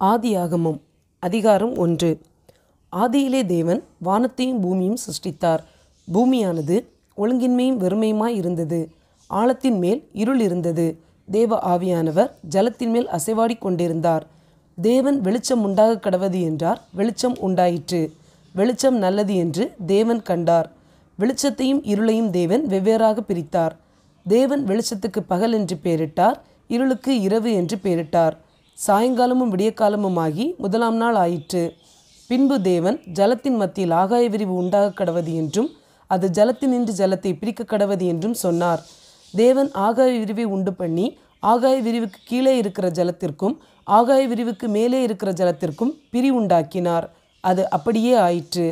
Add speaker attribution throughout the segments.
Speaker 1: ஆதியாகமம் அதிகாரம் ஒன்று. ஆதியிலே தேவன் வானத்தையும் பூமியும் சிருஷ்டித்தார். பூமியானது ஒழுங்கின்மையும் வெறுமையுமாய் இருந்தது. ஆழத்தின் மேல் இருள் இருந்தது. தேவ ஆவியானவர் ஜலத்தின் மேல் அசைவாடிக் கொண்டிருந்தார். தேவன் வெளிச்சம் உண்டாக கடவது என்றார். வெளிச்சம் உண்டாயிற்று. வெளிச்சம் நல்லது என்று தேவன் கண்டார். வெளிச்சத்தையும் இருளையும் தேவன் வெவ்வேறாக பிரித்தார். தேவன் வெளிச்சத்துக்கு பகல் என்று பெயரிட்டார். இருளுக்கு இரவு என்று பெயரிட்டார். சாயங்காலமும் விடியற்காலமுமாகி முதலாம் நாள் ஆயிற்று. பின்பு தேவன் ஜலத்தின் மத்தியில் ஆகாய விரிவு உண்டாக கடவது என்றும் அது ஜலத்தினின்று ஜலத்தை பிரிக்க கடவது என்றும் சொன்னார். தேவன் ஆகாய விரிவை உண்டு பண்ணி ஆகாய விரிவுக்கு கீழே இருக்கிற ஜலத்திற்கும் ஆகாய விரிவுக்கு மேலே இருக்கிற ஜலத்திற்கும் பிரி உண்டாக்கினார். அது அப்படியே ஆயிற்று.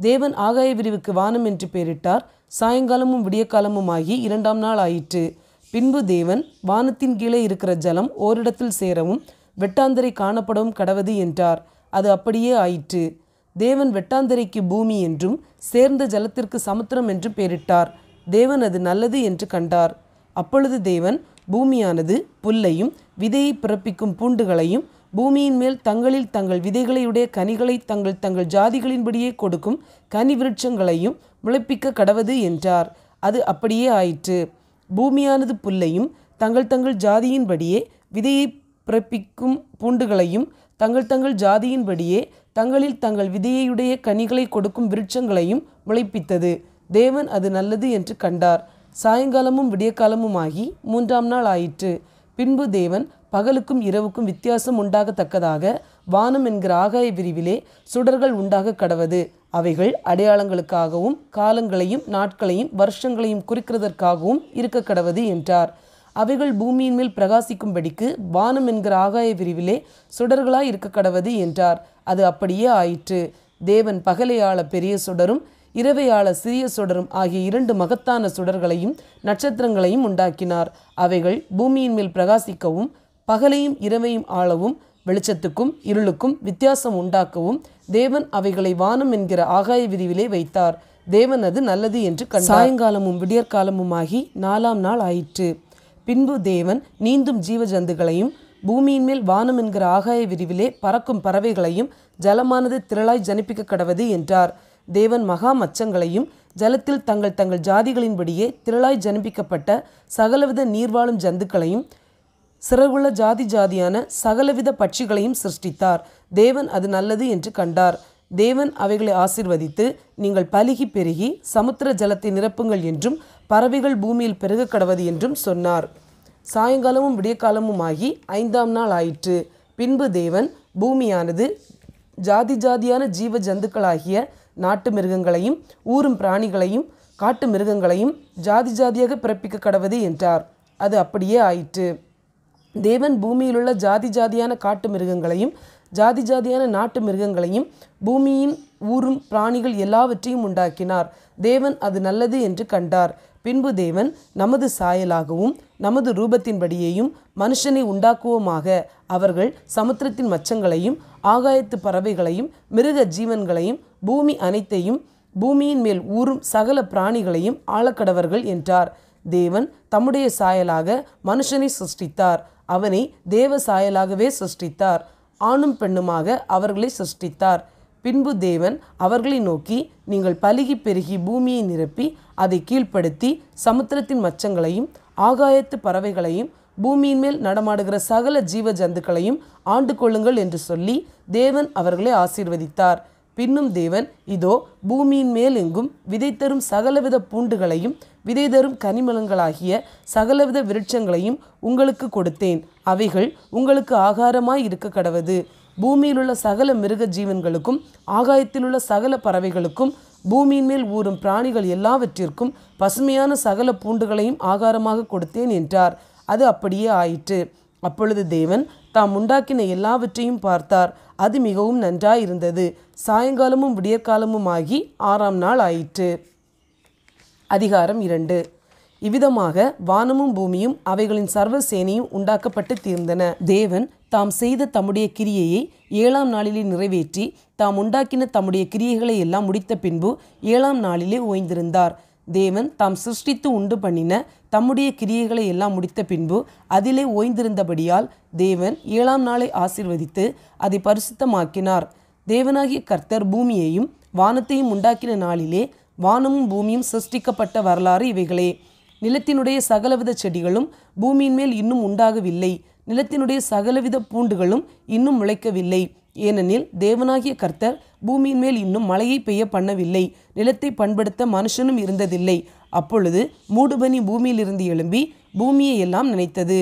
Speaker 1: தேவன் ஆகாய விரிவுக்கு வானம் என்று பெயரிட்டார். சாயங்காலமும் விடியற்காலமுமாகி இரண்டாம் நாள் ஆயிற்று. பின்பு தேவன் வானத்தின் கீழே இருக்கிற ஜலம் ஓரிடத்தில் சேரவும் வெட்டாந்தரை காணப்படும் கடவது என்றார். அது அப்படியே ஆயிற்று. தேவன் வெட்டாந்தரைக்கு பூமி என்றும் சேர்ந்த ஜலத்திற்கு சமுத்திரம் என்றும் பெயரிட்டார். தேவன் அது நல்லது என்று கண்டார். அப்பொழுது தேவன் பூமியானது புல்லையும் விதையை பிறப்பிக்கும் பூண்டுகளையும் பூமியின் மேல் தங்களில் தங்கள் விதைகளையுடைய கனிகளை தங்கள் தங்கள் ஜாதிகளின்படியே கொடுக்கும் கனி விருட்சங்களையும் முளைப்பிக்க கடவது என்றார். அது அப்படியே ஆயிற்று. பூமியானது புல்லையும் தங்கள் தங்கள் ஜாதியின்படியே விதையை பிறப்பிக்கும் பூண்டுகளையும் தங்கள் தங்கள் ஜாதியின்படியே தங்களில் தங்கள் விதையுடைய கனிகளை கொடுக்கும் விருட்சங்களையும் முளைப்பித்தது. தேவன் அது நல்லது என்று கண்டார். சாயங்காலமும் விடியற்காலமுமாகி மூன்றாம் நாள் ஆயிற்று. பின்பு தேவன் பகலுக்கும் இரவுக்கும் வித்தியாசம் உண்டாகத்தக்கதாக வானம் என்கிற ஆகாய விரிவிலே சுடர்கள் உண்டாக கடவது. அவைகள் அடையாளங்களுக்காகவும் காலங்களையும் நாட்களையும் வருஷங்களையும் குறிக்கிறதற்காகவும் இருக்க கடவது என்றார். அவைகள் பூமியின் மேல் பிரகாசிக்கும்படிக்கு வானம் என்கிற ஆகாய விரிவிலே சுடர்களாய் இருக்க கடவது என்றார். அது அப்படியே ஆயிற்று. தேவன் பகலை ஆள பெரிய சுடரும் இரவை ஆள சிறிய சுடரும் ஆகிய இரண்டு மகத்தான சுடர்களையும் நட்சத்திரங்களையும் உண்டாக்கினார். அவைகள் பூமியின் மேல் பிரகாசிக்கவும் பகலையும் இரவையும் ஆளவும் வெளிச்சத்துக்கும் இருளுக்கும் வித்தியாசம் உண்டாக்கவும் தேவன் அவைகளை வானம் என்கிற ஆகாய விரிவிலே வைத்தார். தேவன் அது நல்லது என்று கண்டார். சாயங்காலமும் விடியற்காலமுமாகி நாலாம் நாள் ஆயிற்று. பின்பு தேவன் நீந்தும் ஜீவ ஜந்துகளையும் பூமியின் மேல் வானம் என்கிற ஆகாய விரிவிலே பறக்கும் பறவைகளையும் ஜலமானது திரளாய் ஜனிப்பிக்க கடவது என்றார். தேவன் மகா மச்சங்களையும் ஜலத்தில் தங்கள் தங்கள் ஜாதிகளின்படியே திரளாய் ஜனிப்பிக்கப்பட்ட சகலவித நீர்வாழும் ஜந்துக்களையும் சிறகுள்ள ஜாதி ஜாதியான சகலவித பட்சிகளையும் சிருஷ்டித்தார். தேவன் அது நல்லது என்று கண்டார். தேவன் அவைகளை ஆசிர்வதித்து நீங்கள் பலுகி பெருகி சமுத்திர ஜலத்தை நிரப்புங்கள் என்றும் பறவைகள் பூமியில் பெருக கடவது என்றும் சொன்னார். சாயங்காலமும் விடியற்காலமுமாகி ஐந்தாம் நாள் ஆயிற்று. பின்பு தேவன் பூமியானது ஜாதி ஜாதியான ஜீவ ஜந்துக்களாகிய நாட்டு மிருகங்களையும் ஊரும் பிராணிகளையும் காட்டு மிருகங்களையும் ஜாதி ஜாதியாக பிறப்பிக்க கடவது என்றார். அது அப்படியே ஆயிற்று. தேவன் பூமியிலுள்ள ஜாதி ஜாதியான காட்டு மிருகங்களையும் ஜாதி ஜாதியான நாட்டு மிருகங்களையும் பூமியின் ஊரும் பிராணிகள் எல்லாவற்றையும் உண்டாக்கினார். தேவன் அது நல்லது என்று கண்டார். பின்பு தேவன் நமது சாயலாகவும் நமது ரூபத்தின்படியேயும் மனுஷனை உண்டாக்குவோமாக. அவர்கள் சமுத்திரத்தின் மச்சங்களையும் ஆகாயத்து பறவைகளையும் மிருக ஜீவன்களையும் பூமி அனைத்தையும் பூமியின் மேல் ஊறும் சகல பிராணிகளையும் ஆளக்கடவர்கள் என்றார். தேவன் தம்முடைய சாயலாக மனுஷனை சிருஷ்டித்தார். அவனை தேவ சாயலாகவே சிருஷ்டித்தார். ஆணும் பெண்ணுமாக அவர்களை சிருஷ்டித்தார். பின்பு தேவன் அவர்களை நோக்கி நீங்கள் பலுகி பெருகி பூமியை நிரப்பி அதை கீழ்ப்படுத்தி சமுத்திரத்தின் மச்சங்களையும் ஆகாயத்து பறவைகளையும் பூமியின் மேல் நடமாடுகிற சகல ஜீவ ஜந்துக்களையும் ஆண்டு கொள்ளுங்கள் என்று சொல்லி தேவன் அவர்களை ஆசீர்வதித்தார். பின்னும் தேவன் இதோ பூமியின் மேல் எங்கும் விதை தரும் சகலவித பூண்டுகளையும் விதை தரும் கனிமலங்களாகிய சகலவித விருட்சங்களையும் உங்களுக்கு கொடுத்தேன். அவைகள் உங்களுக்கு ஆகாரமாய் இருக்க கடவது. பூமியிலுள்ள சகல மிருக ஜீவன்களுக்கும் ஆகாயத்திலுள்ள சகல பறவைகளுக்கும் பூமியின் மேல் ஊறும் பிராணிகள் எல்லாவற்றிற்கும் பசுமையான சகல பூண்டுகளையும் ஆகாரமாக கொடுத்தேன் என்றார். அது அப்படியே ஆயிற்று. அப்பொழுது தேவன் தாம் உண்டாக்கின எல்லாவற்றையும் பார்த்தார். அது மிகவும் நன்றாயிருந்தது. சாயங்காலமும் விடியற்காலமும் ஆகி ஆறாம் நாள் ஆயிற்று. அதிகாரம் இரண்டு. இவ்விதமாக வானமும் பூமியும் அவைகளின் சர்வ சேனையும் உண்டாக்கப்பட்டு தீர்ந்தன. தேவன் தாம் செய்த தம்முடைய கிரியையை ஏழாம் நாளிலே நிறைவேற்றி தாம் உண்டாக்கின தம்முடைய கிரியைகளை எல்லாம் முடித்த பின்பு ஏழாம் நாளிலே ஓய்ந்திருந்தார். தேவன் தாம் சிருஷ்டித்து உண்டு பண்ணின தம்முடைய கிரியைகளை எல்லாம் முடித்த பின்பு அதிலே ஓய்ந்திருந்தபடியால் தேவன் ஏழாம் நாளை ஆசிர்வதித்து அதை பரிசுத்தமாக்கினார். தேவனாகிய கர்த்தர் பூமியையும் வானத்தையும் உண்டாக்கின நாளிலே வானமும் பூமியும் சிருஷ்டிக்கப்பட்ட வரலாறு இவைகளே. நிலத்தினுடைய சகலவித செடிகளும் பூமியின் மேல் இன்னும் உண்டாகவில்லை. நிலத்தினுடைய சகலவித பூண்டுகளும் இன்னும் முளைக்கவில்லை. ஏனெனில் தேவனாகிய கர்த்தர் பூமியின் மேல் இன்னும் மழையை பெய்ய பண்ணவில்லை நிலத்தை பண்படுத்த மனுஷனும் இருந்ததில்லை. அப்பொழுது மூடுபனி பூமியிலிருந்து எழும்பி பூமியை எல்லாம் நினைத்தது.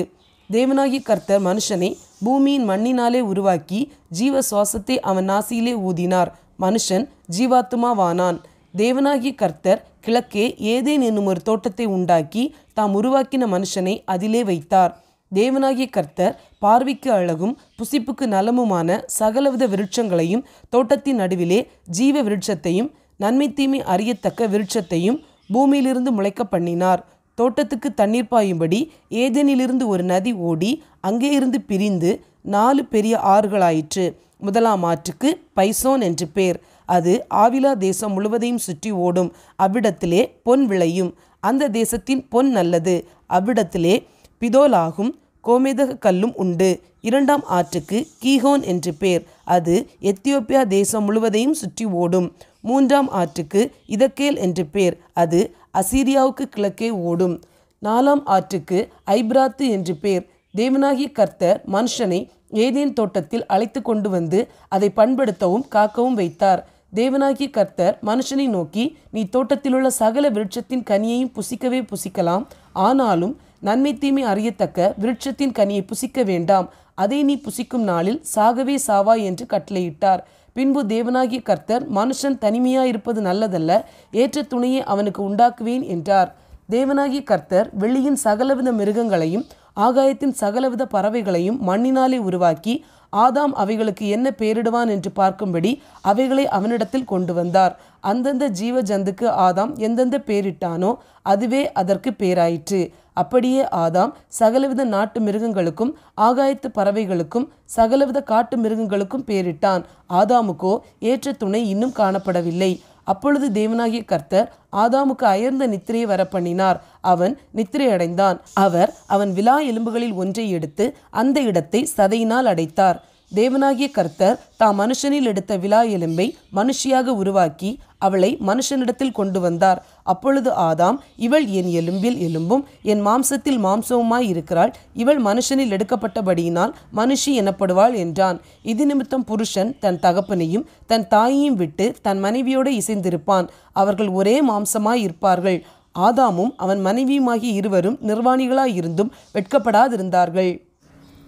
Speaker 1: தேவனாகிய கர்த்தர் மனுஷனை பூமியின் மண்ணினாலே உருவாக்கி ஜீவ சுவாசத்தை அவன் நாசியிலே ஊதினார். மனுஷன் ஜீவாத்துமாவானான் தேவனாகிய கர்த்தர் கிழக்கே ஏதேன் என்னும் ஒரு தோட்டத்தை உண்டாக்கி தாம் உருவாக்கின மனுஷனை அதிலே வைத்தார். தேவனாகிய கர்த்தர் பார்வைக்கு அழகும் புசிப்புக்கு நலமுமான சகலவித விருட்சங்களையும் தோட்டத்தின் நடுவிலே ஜீவ விருட்சத்தையும் நன்மை தீமை அறியத்தக்க விருட்சத்தையும் பூமியிலிருந்து முளைக்க பண்ணினார் தோட்டத்துக்கு தண்ணீர் பாயும்படி ஏதேனிலிருந்து ஒரு நதி ஓடி அங்கே இருந்து பிரிந்து நாலு பெரிய ஆறுகளாயிற்று. முதலாம் ஆற்றுக்கு பைசோன் என்று பேர். அது ஆவிலா தேசம் முழுவதையும் சுற்றி ஓடும். அவ்விடத்திலே பொன் விளையும். அந்த தேசத்தின் பொன் நல்லது. அவ்விடத்திலே பிதோலாகும். கோமேதக கல்லும் உண்டு. இரண்டாம் ஆற்றுக்கு கீஹோன் என்று பேர். அது எத்தியோப்பியா தேசம் முழுவதையும் சுற்றி ஓடும். மூன்றாம் ஆற்றுக்கு இதக்கேல் என்று பேர். அது அசீரியாவுக்கு கிழக்கே ஓடும். நாலாம் ஆற்றுக்கு ஐப்ராத்து என்று பேர். தேவனாகிய கர்த்தர் மனுஷனை ஏதேன் தோட்டத்தில் அழைத்து கொண்டு வந்து அதை பண்படுத்தவும் காக்கவும் வைத்தார். தேவனாகிய கர்த்தர் மனுஷனை நோக்கி நீ தோட்டத்திலுள்ள சகல விருட்சத்தின் கனியையும் புசிக்கவே புசிக்கலாம். ஆனாலும் நன்மை தீமை அறியத்தக்க விருட்சத்தின் கனியை புசிக்க வேண்டாம். அதை நீ புசிக்கும் நாளில் சாகவே சாவாய் என்று கட்டளையிட்டார். பின்பு தேவனாகிய கர்த்தர் மனுஷன் தனிமையாயிருப்பது நல்லதல்ல ஏற்ற துணையை அவனுக்கு உண்டாக்குவேன் என்றார். தேவனாகிய கர்த்தர் வெள்ளியின் சகலவித மிருகங்களையும் ஆகாயத்தின் சகலவித பறவைகளையும் மண்ணினாலே உருவாக்கி ஆதாம் அவைகளுக்கு என்ன பெயரிடுவான் என்று பார்க்கும்படி அவைகளை அவனிடத்தில் கொண்டு வந்தார். அந்தந்த ஜீவ ஜந்துக்கு ஆதாம் எந்தெந்த பேரிட்டானோ அதுவே அதற்கு பேராயிற்று. அப்படியே ஆதாம் சகலவித நாட்டு மிருகங்களுக்கும் ஆகாயத்து பறவைகளுக்கும் சகலவித காட்டு மிருகங்களுக்கும் பேரிட்டான். ஆதாமுக்கோ ஏற்ற துணை இன்னும் காணப்படவில்லை. அப்பொழுது தேவனாகிய கர்த்தர் ஆதாமுக்கு அயர்ந்த நித்திரையை வரப்பண்ணினார். அவன் நித்திரை அடைந்தான் அவர் அவன் விழா எலும்புகளில் ஒன்றை எடுத்து அந்த இடத்தை சதையினால் அடைத்தார். தேவனாகிய கர்த்தர் தாம் மனுஷனில் எடுத்த விழா எலும்பை மனுஷியாக உருவாக்கி அவளை மனுஷனிடத்தில் கொண்டு வந்தார். அப்பொழுது ஆதாம் இவள் என் எலும்பில் எலும்பும் என் மாம்சத்தில் மாம்சவுமாய் இருக்கிறாள். இவள் மனுஷனில் எடுக்கப்பட்டபடியினால் மனுஷி எனப்படுவாள் என்றான். இது நிமித்தம் புருஷன் தன் தகப்பனையும் தன் தாயையும் விட்டு தன் மனைவியோடு இசைந்திருப்பான். அவர்கள் ஒரே மாம்சமாய் இருப்பார்கள் ஆதாமும் அவன் மனைவியுமாகிய இருவரும் நிர்வாணிகளாயிருந்தும் வெட்கப்படாதிருந்தார்கள்.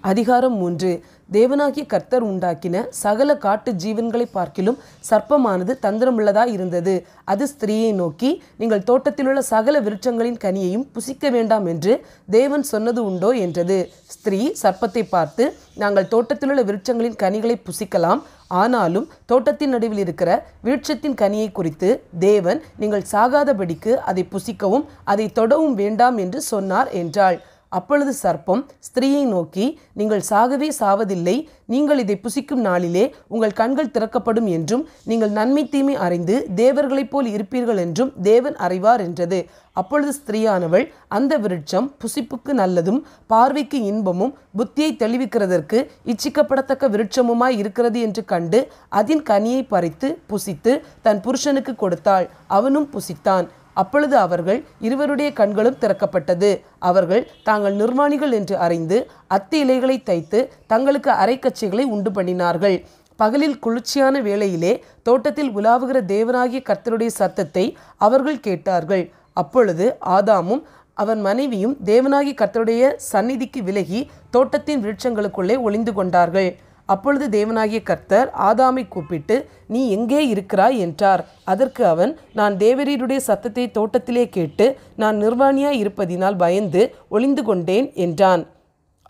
Speaker 1: அதிகாரம் மூன்று. தேவனாகிய கர்த்தர் உண்டாக்கின சகல காட்டு ஜீவன்களை பார்க்கிலும் சர்ப்பமானது தந்திரமுள்ளதா இருந்தது. அது ஸ்திரீயை நோக்கி நீங்கள் தோட்டத்திலுள்ள சகல விருட்சங்களின் கனியையும் புசிக்க வேண்டாம் என்று தேவன் சொன்னது உண்டோ? என்றது. ஸ்திரீ சர்ப்பத்தை பார்த்து நாங்கள் தோட்டத்திலுள்ள விருட்சங்களின் கனிகளை புசிக்கலாம். ஆனாலும் தோட்டத்தின் நடுவில் இருக்கிற விருட்சத்தின் கனியை குறித்து தேவன் நீங்கள் சாகாதபடிக்கு அதை புசிக்கவும் அதை தொடவும் வேண்டாம் என்று சொன்னார் என்றாள். அப்பொழுது சர்ப்பம் ஸ்திரீயை நோக்கி நீங்கள் சாகவே சாவதில்லை. நீங்கள் இதை புசிக்கும் நாளிலே உங்கள் கண்கள் திறக்கப்படும் என்றும் நீங்கள் நன்மை தீமை அறிந்து தேவர்களைப் போல் இருப்பீர்கள் என்றும் தேவன் அறிவார் என்றது. அப்பொழுது ஸ்திரீயானவள் அந்த விருட்சம் புசிப்புக்கு நல்லதும் பார்வைக்கு இன்பமும் புத்தியை தெளிவிக்கிறதற்கு இச்சிக்கப்படத்தக்க விருட்சமுமாய் இருக்கிறது என்று கண்டு அதன் கனியை பறித்து புசித்து தன் புருஷனுக்கு கொடுத்தாள். அவனும் புசித்தான். அப்பொழுது அவர்கள் இருவருடைய கண்களும் திறக்கப்பட்டது. அவர்கள் தாங்கள் நிர்வாணிகள் என்று அறிந்து அத்தி இலைகளை தைத்து தங்களுக்கு அரைக்கச்சைகளை உண்டு பண்ணினார்கள். பகலில் குளிர்ச்சியான வேளையிலே தோட்டத்தில் உலாவுகிற தேவனாகிய கர்த்தருடைய சத்தத்தை அவர்கள் கேட்டார்கள். அப்பொழுது ஆதாமும் அவன் மனைவியும் தேவனாகி கர்த்தருடைய சந்நிதிக்கு விலகி தோட்டத்தின் விருட்சங்களுக்குள்ளே ஒளிந்து கொண்டார்கள். அப்பொழுது தேவனாகிய கர்த்தர் ஆதாமை கூப்பிட்டு நீ எங்கே இருக்கிறாய்? என்றார். அதற்கு அவன் நான் தேவரீருடைய சத்தத்தை தோட்டத்திலே கேட்டு நான் நிர்வாணியாய் இருப்பதினால் பயந்து ஒளிந்து கொண்டேன் என்றான்.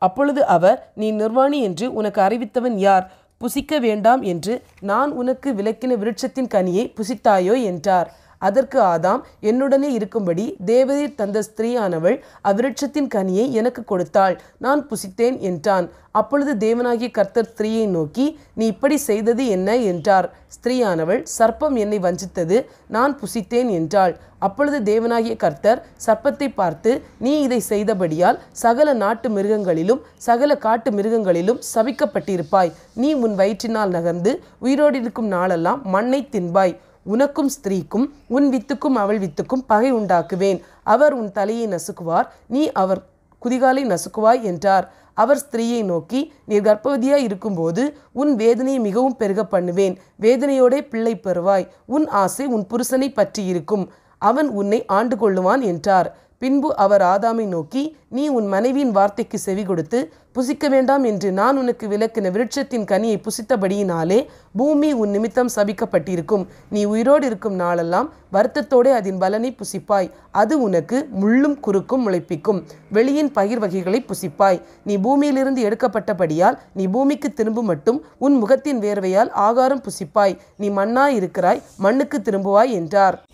Speaker 1: அப்பொழுது அவர் நீ நிர்வாணி என்று உனக்கு அறிவித்தவன் யார்? புசிக்க வேண்டாம் என்று நான் உனக்கு விளக்கின விருட்சத்தின் கனியை புசித்தாயோ? என்றார். அதற்கு ஆதாம் என்னுடனே இருக்கும்படி தேவதீர் தந்த ஸ்திரீயானவள் அவ்விருட்சத்தின் கனியை எனக்கு கொடுத்தாள். நான் புசித்தேன் என்றான். அப்பொழுது தேவனாகிய கர்த்தர் ஸ்திரீயை நோக்கி நீ இப்படி செய்தது என்ன? என்றார். ஸ்திரீயானவள் சர்ப்பம் என்னை வஞ்சித்தது நான் புசித்தேன் என்றாள். அப்பொழுது தேவனாகிய கர்த்தர் சர்ப்பத்தை பார்த்து நீ இதை செய்தபடியால் சகல நாட்டு மிருகங்களிலும் சகல காட்டு மிருகங்களிலும் சபிக்கப்பட்டிருப்பாய். நீ உன் வயிற்றினால் நகர்ந்து உயிரோடு இருக்கும் நாளெல்லாம் மண்ணை தின்பாய். உனக்கும் ஸ்திரீக்கும் உன் வித்துக்கும் அவள் வித்துக்கும் பகை உண்டாக்குவேன். அவர் உன் தலையை நசுக்குவார் நீ அவர் குதிகாலை நசுக்குவாய் என்றார். அவர் ஸ்திரீயை நோக்கி நீர் கர்ப்பவதியாய் இருக்கும்போது உன் வேதனையை மிகவும் பெருக பண்ணுவேன். வேதனையோடே பிள்ளை பெறுவாய். உன் ஆசை உன் புருஷனை பற்றி இருக்கும். அவன் உன்னை ஆண்டு கொள்ளுவான் என்றார். பின்பு அவர் ஆதாமை நோக்கி நீ உன் மனைவியின் வார்த்தைக்கு செவி கொடுத்து புசிக்க வேண்டாம் என்று நான் உனக்கு விளக்கின விருட்சத்தின் கனியை புசித்தபடியினாலே பூமி உன் நிமித்தம் சபிக்கப்பட்டிருக்கும். நீ உயிரோடு இருக்கும் நாளெல்லாம் வருத்தத்தோடே அதன் பலனை புசிப்பாய். அது உனக்கு முள்ளும் குறுக்கும் முளைப்பிக்கும். வெளியின் பயிர் வகைகளை புசிப்பாய். நீ பூமியிலிருந்து எடுக்கப்பட்டபடியால் நீ பூமிக்கு திரும்பும் மட்டும் உன் முகத்தின் வேர்வையால் ஆகாரம் புசிப்பாய். நீ மண்ணாய் இருக்கிறாய் மண்ணுக்கு திரும்புவாய் என்றார்.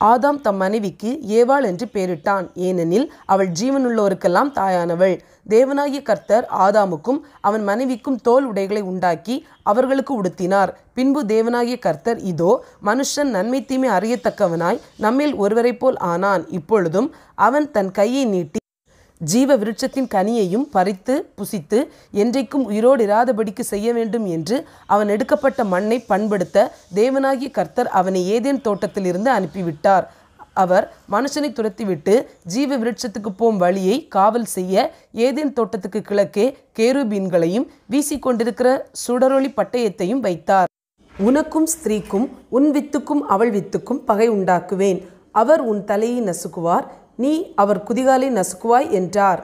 Speaker 1: ஆதாம் தம் மனைவிக்கு ஏவாள் என்று பெயரிட்டான் ஏனெனில் அவள் ஜீவனுள்ளோருக்கெல்லாம் தாயானவள். தேவனாகிய கர்த்தர் ஆதாமுக்கும் அவன் மனைவிக்கும் தோல் உடைகளை உண்டாக்கி அவர்களுக்கு உடுத்தினார். பின்பு தேவனாகிய கர்த்தர் இதோ மனுஷன் நன்மை தீமை அறியத்தக்கவனாய் நம்மில் ஒருவரைப் போல் ஆனான். இப்பொழுதும் அவன் தன் கையை நீட்டி ஜீவ விருட்சத்தின் கனியையும் பறித்து புசித்து என்றைக்கும் உயிரோடு இராதபடிக்கு செய்ய வேண்டும் என்று அவன் எடுக்கப்பட்ட மண்ணை பண்படுத்த தேவனாகிய கர்த்தர் அவனை ஏதேன் தோட்டத்திலிருந்து அனுப்பிவிட்டார். அவர் மனுஷனை துரத்திவிட்டு ஜீவ விருட்சத்துக்கு போம் வழியை காவல் செய்ய ஏதேன் தோட்டத்துக்கு கிழக்கே கேருபீன்களையும் வீசிக்கொண்டிருக்கிற சுடரொளி பட்டயத்தையும் வைத்தார். உனக்கும் ஸ்திரீக்கும் உன் வித்துக்கும் அவள் வித்துக்கும் பகை உண்டாக்குவேன். அவர் உன் தலையை நசுக்குவார். நீ அவர் குதிகாலை நசுக்குவாய் என்றார்.